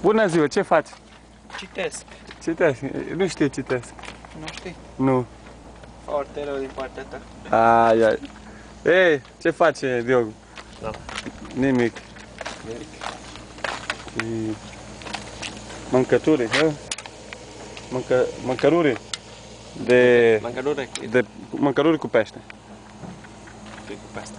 Bună ziua, ce faci? Citesc. Citesc. Nu știu citesc. Nu știi? Nu. Foarte rău din partea ta. Ai, ai. Ei, ce face Diogo? Da. Nimic. Nimic. Și... Mâncături, hă? Mâncă... Mâncăruri. De... Mâncăruri De mâncăruri cu pește. cu pește.